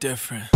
different.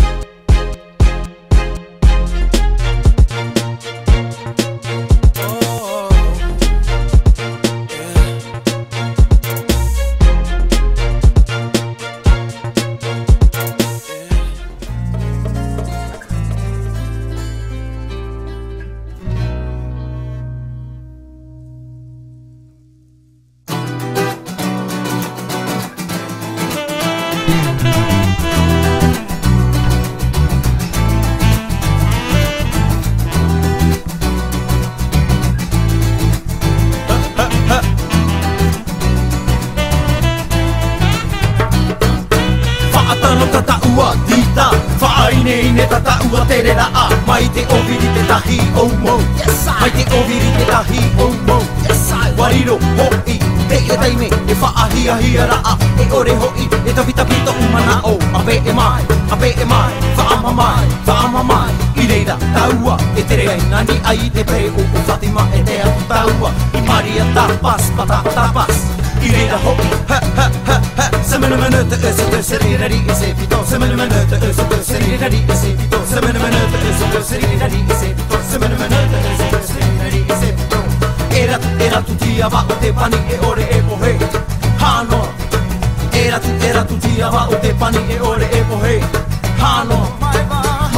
no tata ua dita Fa ai nei ne tata ua te rera a Mai te oviri te tahi au mou Mai te oviri te tahi au mou Wariro hoi Te e taime e fa ahi ahi ara a E ore hoi e tapi tapi to mana o A pe e mai, a pe e mai Fa ama mai, fa ama mai I reira taua e te rei Nani ai te pe o o Fatima e te atu taua I maria tapas, pata tapas I ho hoi, ha ha ha دوسة من مناطق ستة سريرة رئيسة في دوسة من مناطق ستة سريرة رئيسة في دوسة من مناطق ستة سريرة رئيسة في دوسة من مناطق ستة سريرة رئيسة في دوسة era era tu dia va o te pani e ore e pohe hano era tu era tu dia va o te pani e ore e pohe hano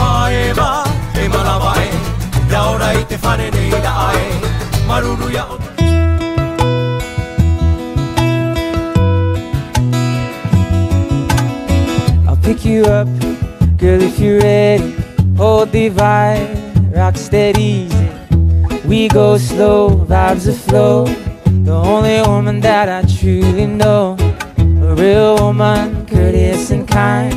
maeva e malava e da ora i te fare nei da ae maruru ya o pick you up Girl, if you're ready, hold the vibe Rock steady, We go slow, vibes flow. The only woman that I truly know A real woman, courteous and kind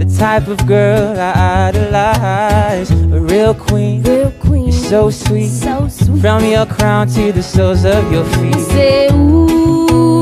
The type of girl I idolize A real queen, real queen. you're so sweet. so sweet From your crown to the soles of your feet I say, ooh